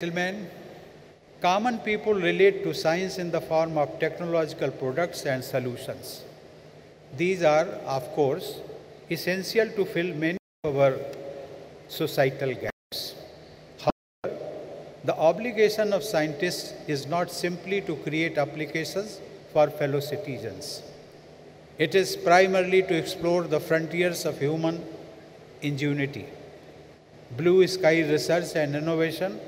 Gentlemen, common people relate to science in the form of technological products and solutions. These are, of course, essential to fill many of our societal gaps. However, the obligation of scientists is not simply to create applications for fellow citizens. It is primarily to explore the frontiers of human ingenuity. Blue sky research and innovation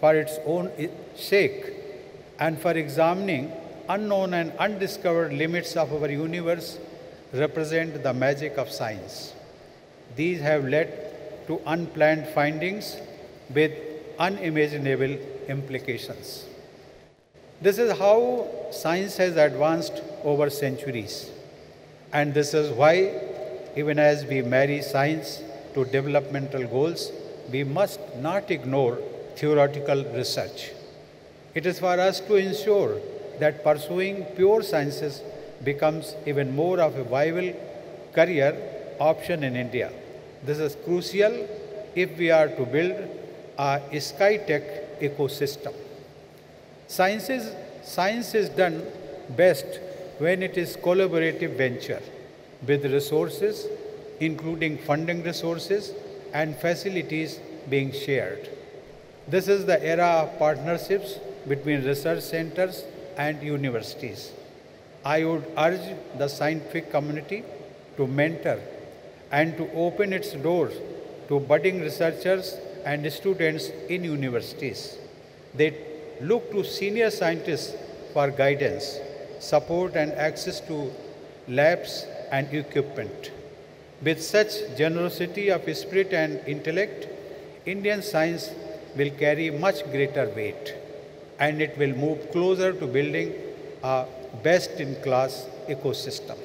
for its own sake and for examining unknown and undiscovered limits of our universe represent the magic of science. These have led to unplanned findings with unimaginable implications. This is how science has advanced over centuries. And this is why, even as we marry science to developmental goals, we must not ignore theoretical research. It is for us to ensure that pursuing pure sciences becomes even more of a viable career option in India. This is crucial if we are to build a sci-tech ecosystem. Science is, science is done best when it is collaborative venture with resources, including funding resources and facilities being shared. This is the era of partnerships between research centers and universities. I would urge the scientific community to mentor and to open its doors to budding researchers and students in universities. They look to senior scientists for guidance, support, and access to labs and equipment. With such generosity of spirit and intellect, Indian science will carry much greater weight and it will move closer to building a best in class ecosystem.